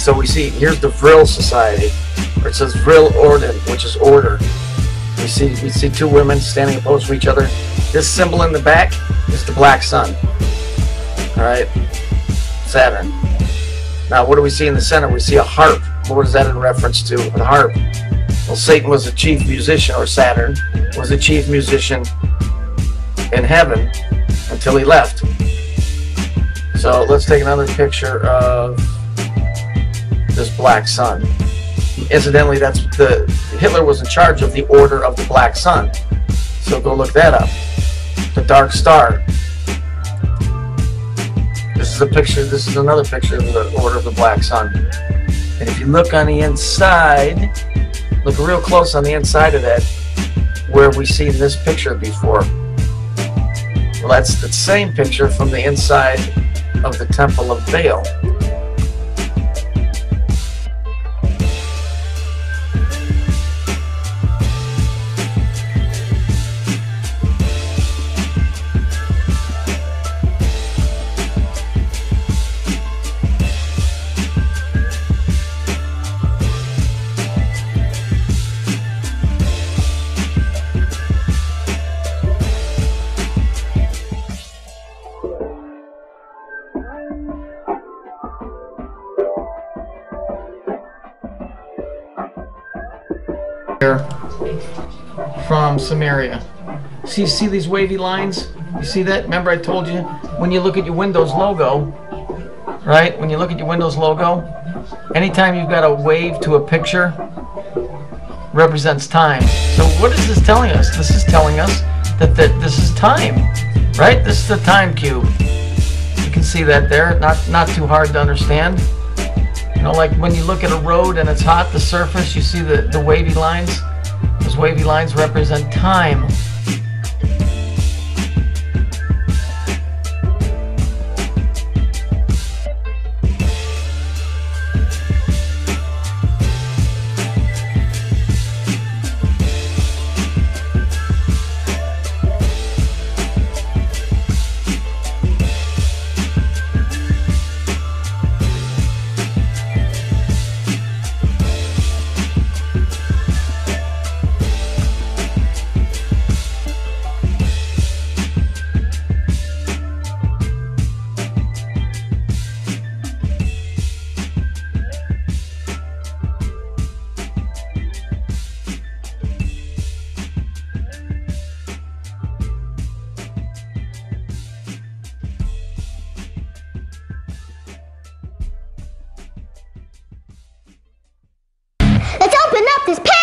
so we see here's the Vril Society, where it says Vril Orden, which is order. We see we see two women standing opposed to each other. This symbol in the back is the black sun. All right, Saturn. Now, what do we see in the center? We see a harp. What is that in reference to? A harp. Well, Satan was the chief musician, or Saturn was the chief musician in heaven until he left. So let's take another picture of this black sun. Incidentally, that's the Hitler was in charge of the Order of the Black Sun. So go look that up. The Dark Star. This is a picture. This is another picture of the Order of the Black Sun. And if you look on the inside, look real close on the inside of that, where we seen this picture before. Well, that's the same picture from the inside of the Temple of Baal. From Samaria. See, see these wavy lines? You see that? Remember I told you when you look at your Windows logo, right? When you look at your Windows logo, anytime you've got a wave to a picture, represents time. So what is this telling us? This is telling us that, that this is time, right? This is the time cube. You can see that there, not, not too hard to understand. You know, like when you look at a road and it's hot, the surface, you see the, the wavy lines? Those wavy lines represent time. This package.